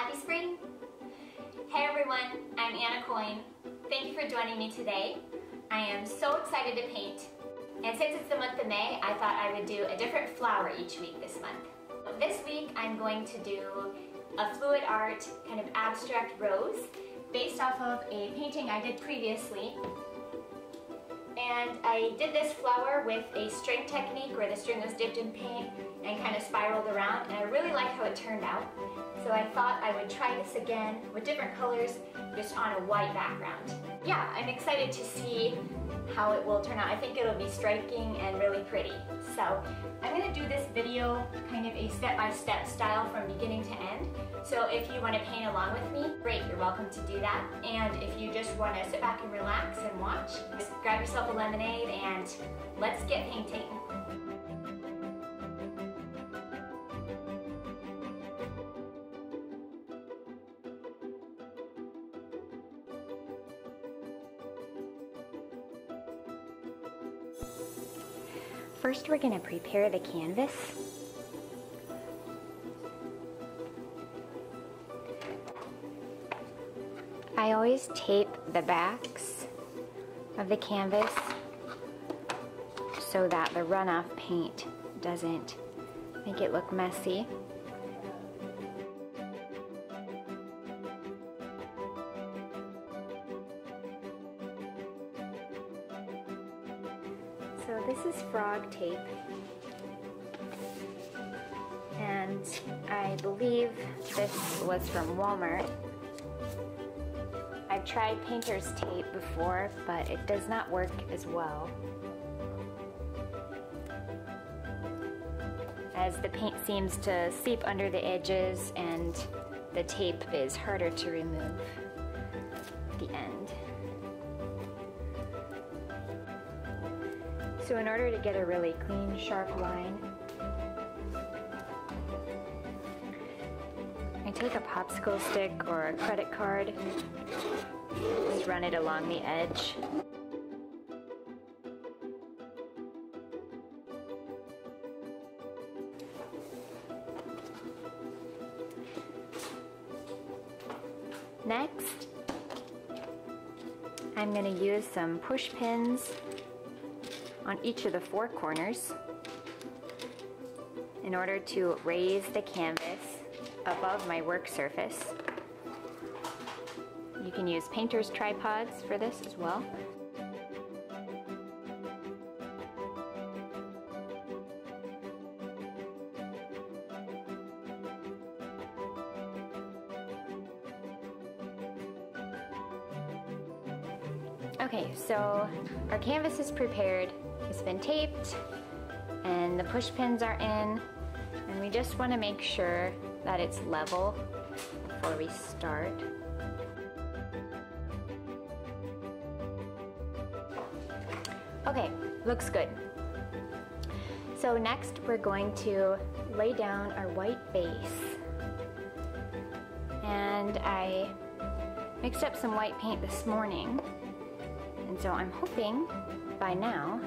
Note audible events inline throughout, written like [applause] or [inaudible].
Happy spring! Hey everyone, I'm Anna Koehn. Thank you for joining me today. I am so excited to paint. And since it's the month of May, I thought I would do a different flower each week this month. This week I'm going to do a fluid art kind of abstract rose based off of a painting I did previously and I did this flower with a string technique where the string was dipped in paint and kind of spiraled around and I really liked how it turned out. So I thought I would try this again with different colors just on a white background. Yeah, I'm excited to see how it will turn out. I think it'll be striking and really pretty. So I'm going to do this video kind of a step-by-step -step style from beginning to end. So if you want to paint along with me, great, you're welcome to do that. And if you just want to sit back and relax and watch, grab yourself a lemonade and let's get painting. First we're going to prepare the canvas. I always tape the backs of the canvas so that the runoff paint doesn't make it look messy. So this is frog tape. And I believe this was from Walmart. I've tried painter's tape before, but it does not work as well. As the paint seems to seep under the edges and the tape is harder to remove the end. So in order to get a really clean, sharp line, I take a popsicle stick or a credit card, just run it along the edge. Next, I'm going to use some push pins on each of the four corners in order to raise the canvas above my work surface. You can use painter's tripods for this as well. Okay, so our canvas is prepared. It's been taped and the push pins are in and we just want to make sure that it's level before we start. Okay, looks good. So next we're going to lay down our white base. And I mixed up some white paint this morning. And so I'm hoping by now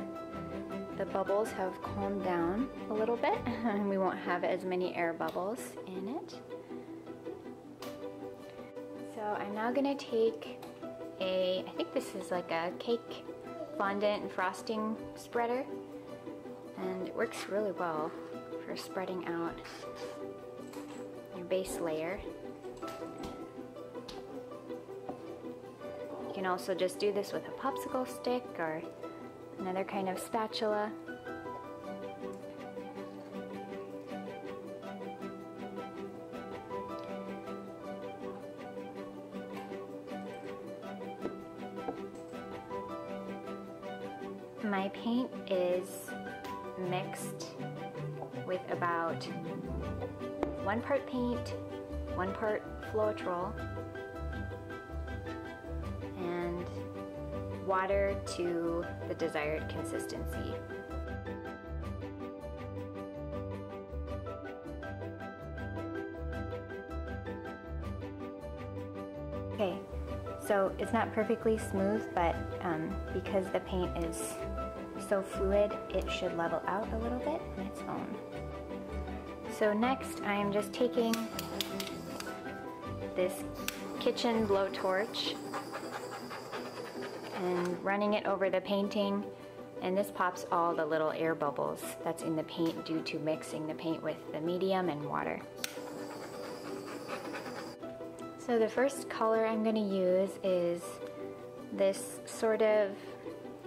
the bubbles have calmed down a little bit [laughs] and we won't have as many air bubbles in it. So I'm now gonna take a, I think this is like a cake fondant and frosting spreader and it works really well for spreading out your base layer. You can also just do this with a popsicle stick or another kind of spatula. My paint is mixed with about one part paint, one part Floetrol, water to the desired consistency. Okay, so it's not perfectly smooth, but um, because the paint is so fluid, it should level out a little bit on its own. So next, I'm just taking this kitchen blowtorch and running it over the painting and this pops all the little air bubbles that's in the paint due to mixing the paint with the medium and water. So the first color I'm going to use is this sort of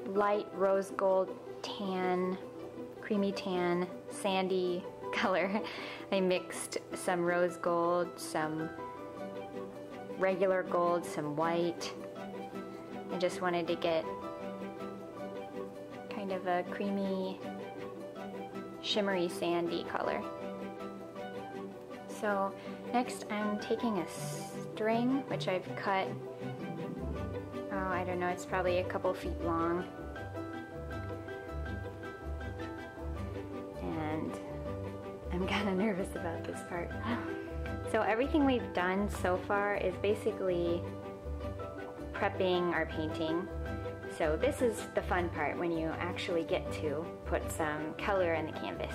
light rose gold tan, creamy tan, sandy [laughs] color. I mixed some rose gold, some regular gold, some white. I just wanted to get kind of a creamy, shimmery, sandy color. So next I'm taking a string, which I've cut, oh, I don't know, it's probably a couple feet long. And I'm [laughs] kind of nervous about this part. So everything we've done so far is basically prepping our painting. So this is the fun part when you actually get to put some color in the canvas.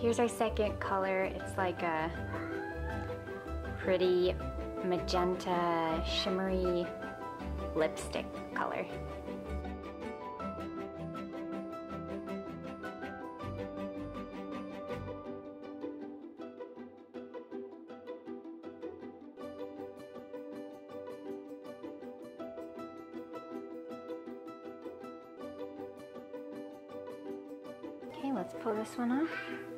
Here's our second color. It's like a pretty magenta, shimmery lipstick color. Okay, let's pull this one off.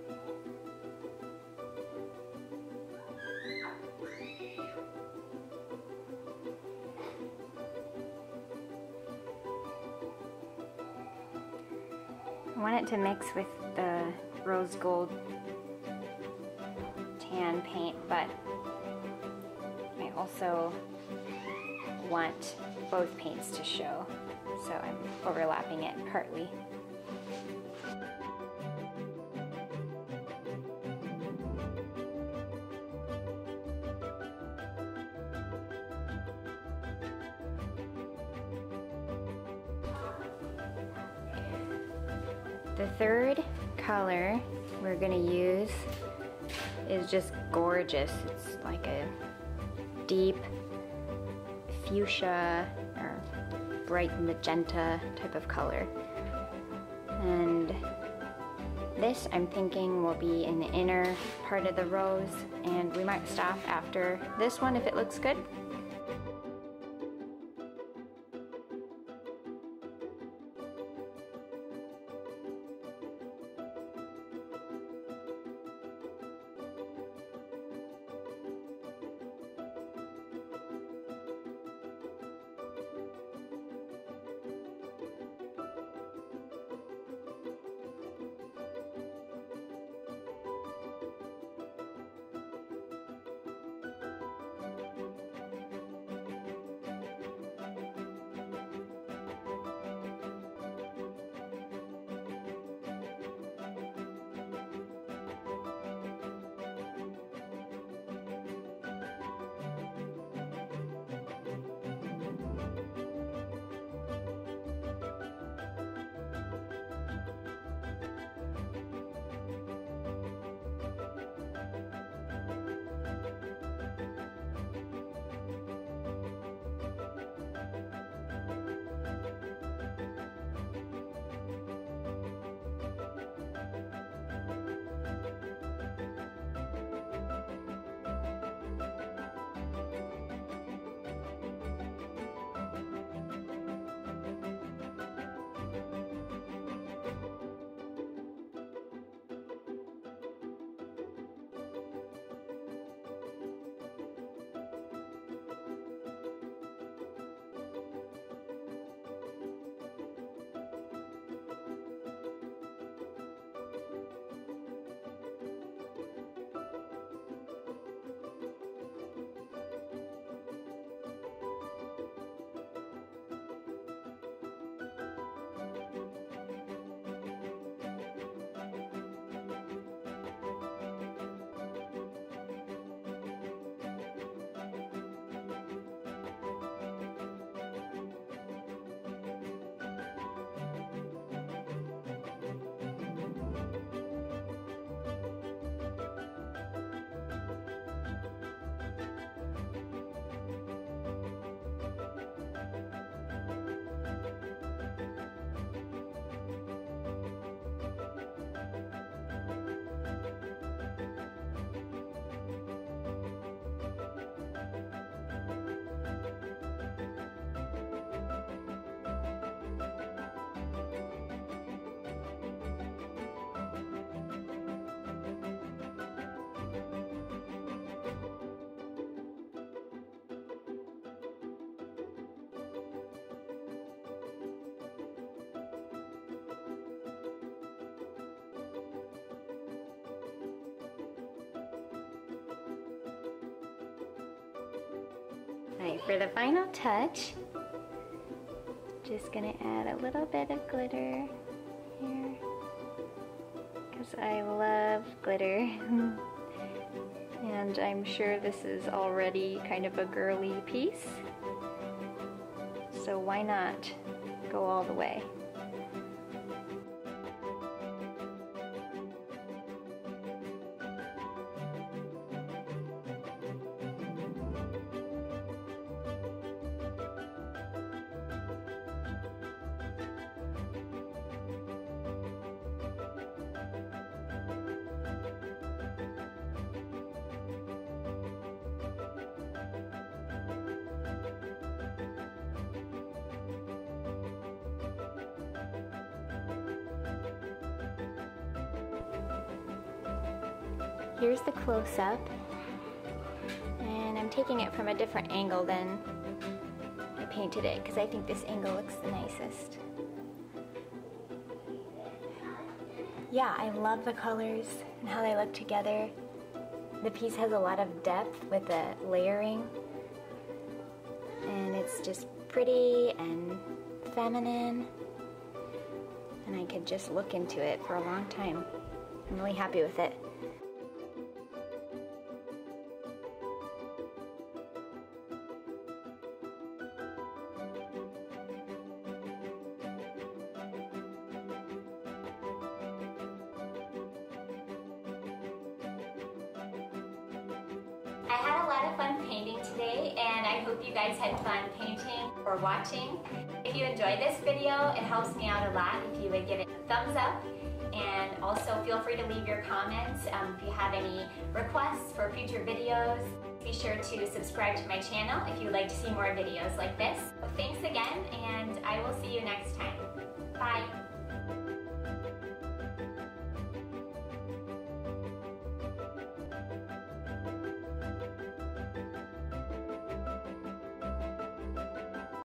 Want it to mix with the rose gold tan paint, but I also want both paints to show, so I'm overlapping it partly. The third color we're gonna use is just gorgeous. It's like a deep fuchsia or bright magenta type of color. And this I'm thinking will be in the inner part of the rose and we might stop after this one if it looks good. Alright, for the final touch, just gonna add a little bit of glitter here because I love glitter. [laughs] and I'm sure this is already kind of a girly piece. So why not go all the way? Here's the close-up. And I'm taking it from a different angle than I painted it because I think this angle looks the nicest. Yeah, I love the colors and how they look together. The piece has a lot of depth with the layering. And it's just pretty and feminine. And I could just look into it for a long time. I'm really happy with it. Watching. If you enjoyed this video, it helps me out a lot if you would give it a thumbs up and also feel free to leave your comments um, if you have any requests for future videos. Be sure to subscribe to my channel if you would like to see more videos like this. Thanks again and I will see you next time.